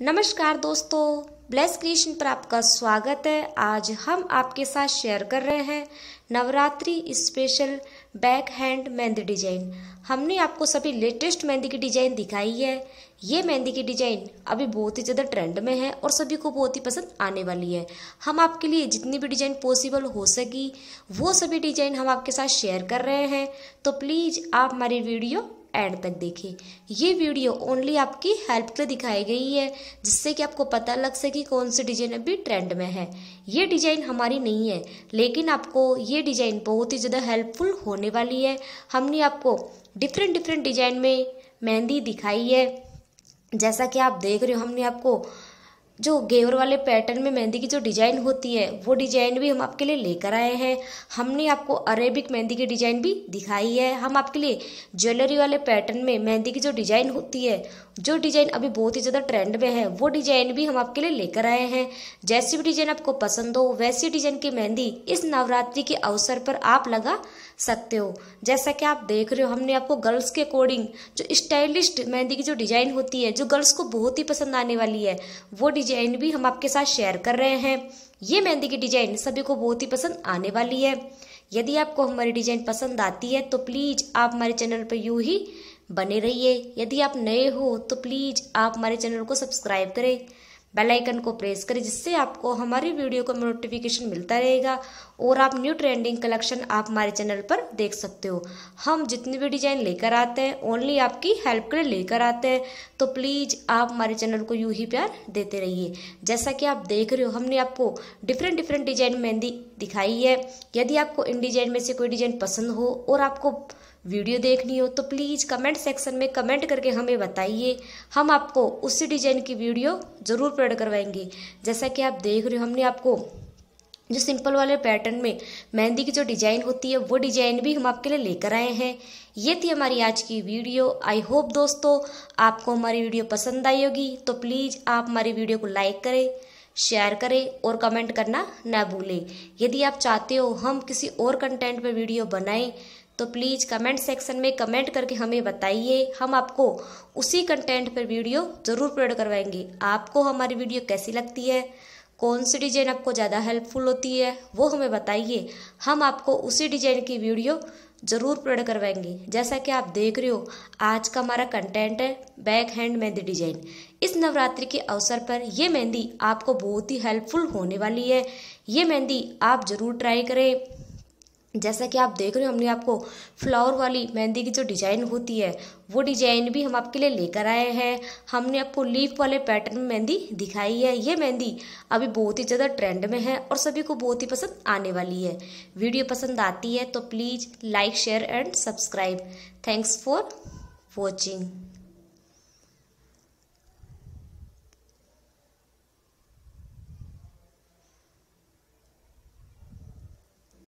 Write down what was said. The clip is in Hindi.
नमस्कार दोस्तों ब्लेस क्रिएशन पर आपका स्वागत है। आज हम आपके साथ शेयर कर रहे हैं Navratri special back hand mehndi design हमने आपको सभी लेटेस्ट मेहंदी की डिज़ाइन दिखाई है। ये मेहंदी की डिज़ाइन अभी बहुत ही ज़्यादा ट्रेंड में है और सभी को बहुत ही पसंद आने वाली है। हम आपके लिए जितनी भी डिज़ाइन पॉसिबल हो सकी, वो सभी डिज़ाइन हम आपके साथ शेयर कर रहे हैं। तो प्लीज़ आप हमारी वीडियो एंड तक देखें। ये वीडियो ओनली आपकी हेल्प के लिए दिखाई गई है, जिससे कि आपको पता लग सके कौन सी डिज़ाइन अभी ट्रेंड में है। ये डिज़ाइन हमारी नहीं है, लेकिन आपको ये डिज़ाइन बहुत ही ज़्यादा हेल्पफुल होने वाली है। हमने आपको डिफरेंट डिफरेंट डिज़ाइन में मेहंदी दिखाई है। जैसा कि आप देख रहे हो, हमने आपको जो घेवर वाले पैटर्न में मेहंदी की जो डिज़ाइन होती है, वो डिज़ाइन भी हम आपके लिए लेकर आए हैं। हमने आपको अरेबिक मेहंदी की डिज़ाइन भी दिखाई है। हम आपके लिए ज्वेलरी वाले पैटर्न में मेहंदी की जो डिज़ाइन होती है, जो डिज़ाइन अभी बहुत ही ज़्यादा ट्रेंड में है, वो डिज़ाइन भी हम आपके लिए लेकर आए हैं। जैसी भी डिज़ाइन आपको पसंद हो, वैसी डिज़ाइन की मेहंदी इस नवरात्रि के अवसर पर आप लगा सकते हो। जैसा कि आप देख रहे हो, हमने आपको गर्ल्स के अकॉर्डिंग जो स्टाइलिश मेहंदी की जो डिज़ाइन होती है, जो गर्ल्स को बहुत ही पसंद आने वाली है, वो डिज़ाइन भी हम आपके साथ शेयर कर रहे हैं। ये मेहंदी की डिज़ाइन सभी को बहुत ही पसंद आने वाली है। यदि आपको हमारी डिज़ाइन पसंद आती है तो प्लीज़ आप हमारे चैनल पर यूँ ही बने रहिए। यदि आप नए हो तो प्लीज़ आप हमारे चैनल को सब्सक्राइब करें। बेल आइकन को प्रेस करें, जिससे आपको हमारी वीडियो का नोटिफिकेशन मिलता रहेगा और आप न्यू ट्रेंडिंग कलेक्शन आप हमारे चैनल पर देख सकते हो। हम जितने भी डिज़ाइन लेकर आते हैं ओनली आपकी हेल्प के लिए लेकर आते हैं। तो प्लीज़ आप हमारे चैनल को यूँ ही प्यार देते रहिए। जैसा कि आप देख रहे हो, हमने आपको डिफरेंट डिफरेंट डिज़ाइन मेहंदी दिखाई है। यदि आपको इन डिज़ाइन में से कोई डिज़ाइन पसंद हो और आपको वीडियो देखनी हो तो प्लीज़ कमेंट सेक्शन में कमेंट करके हमें बताइए। हम आपको उसी डिज़ाइन की वीडियो ज़रूर प्रोवाइड करवाएँगे। जैसा कि आप देख रहे हो, हमने आपको जो सिंपल वाले पैटर्न में मेहंदी की जो डिज़ाइन होती है, वो डिज़ाइन भी हम आपके लिए लेकर आए हैं। ये थी हमारी आज की वीडियो। आई होप दोस्तों आपको हमारी वीडियो पसंद आई होगी। तो प्लीज़ आप हमारी वीडियो को लाइक करें शेयर करें और कमेंट करना ना भूलें। यदि आप चाहते हो हम किसी और कंटेंट पर वीडियो बनाएँ तो प्लीज़ कमेंट सेक्शन में कमेंट करके हमें बताइए। हम आपको उसी कंटेंट पर वीडियो ज़रूर प्रोवाइड करवाएँगे। आपको हमारी वीडियो कैसी लगती है? कौन सी डिज़ाइन आपको ज़्यादा हेल्पफुल होती है? वो हमें बताइए। हम आपको उसी डिज़ाइन की वीडियो ज़रूर प्रोवाइड करवाएँगे। जैसा कि आप देख रहे हो, आज का हमारा कंटेंट है बैक हैंड मेहंदी डिज़ाइन इस नवरात्रि के अवसर पर यह मेहंदी आपको बहुत ही हेल्पफुल होने वाली है। ये मेहंदी आप ज़रूर ट्राई करें। जैसा कि आप देख रहे हो, हमने आपको फ्लावर वाली मेहंदी की जो डिज़ाइन होती है, वो डिज़ाइन भी हम आपके लिए लेकर आए हैं। हमने आपको लीफ वाले पैटर्न में मेहंदी दिखाई है। ये मेहंदी अभी बहुत ही ज़्यादा ट्रेंड में है और सभी को बहुत ही पसंद आने वाली है। वीडियो पसंद आती है तो please like, share and subscribe. Thanks for watching.